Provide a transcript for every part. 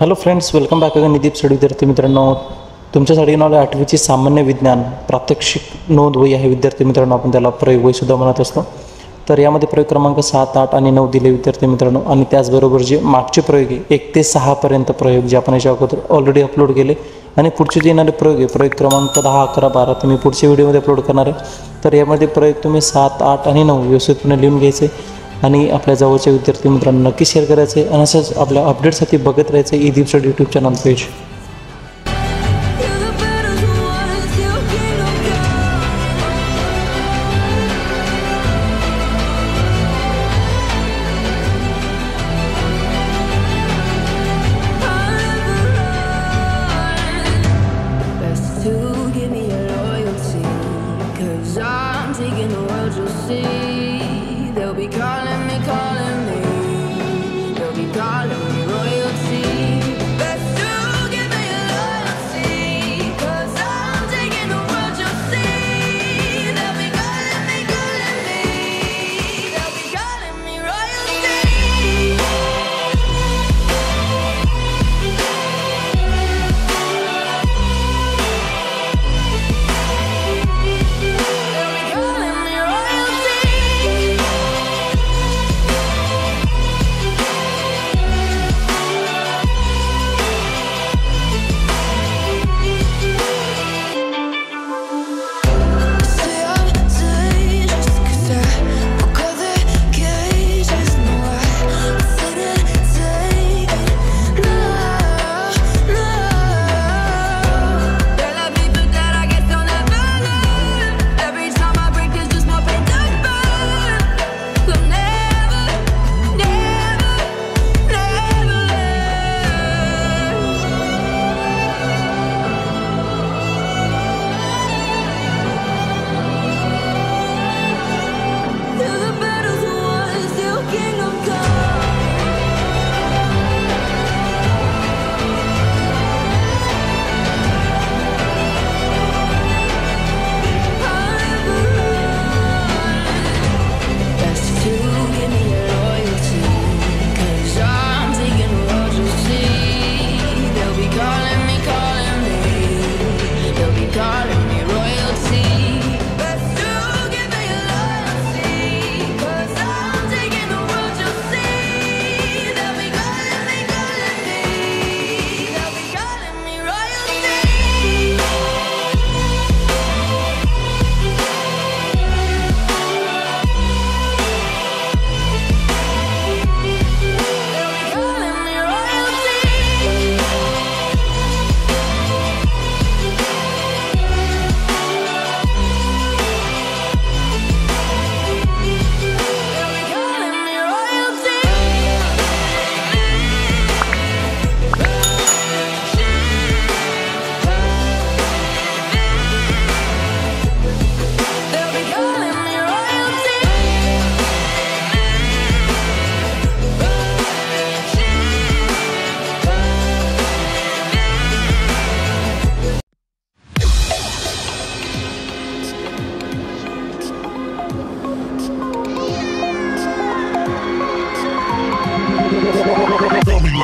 Hello friends welcome back अगं निदीप सड विद्यार्थी मित्रांनो तुमच्यासाठी नाव आठवीची सामान्य विज्ञान प्रात्यक्षिक नोंद वही आहे विद्यार्थी मित्रांनो. आपण त्याला प्रयोग वही सुद्धा म्हणत असतो. तर यामध्ये प्रयोग क्रमांक सात आठ आणि नऊ दिले विद्यार्थी मित्रांनो. आणि त्याचबरोबर जे मागचे प्रयोग आहे एक ते सहापर्यंत प्रयोग जे आपण याच्या अगोदर ऑलरेडी अपलोड केले. आणि पुढचे जे येणारे प्रयोग आहे प्रयोग क्रमांक दहा अकरा बारा तुम्ही पुढच्या व्हिडिओमध्ये अपलोड करणार आहे. तर यामध्ये प्रयोग तुम्ही सात आठ आणि नऊ व्यवस्थितपणे लिहून घ्यायचे. आणि आपल्या जवळचे विद्यार्थी मित्रांना नक्की शेअर करायचे आहे आणि असंच आपल्या अपडेटसाठी बघत राहायचं E Deep YouTube channel page taking the world you'll see. They'll be calling.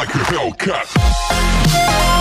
Like a Hellcat.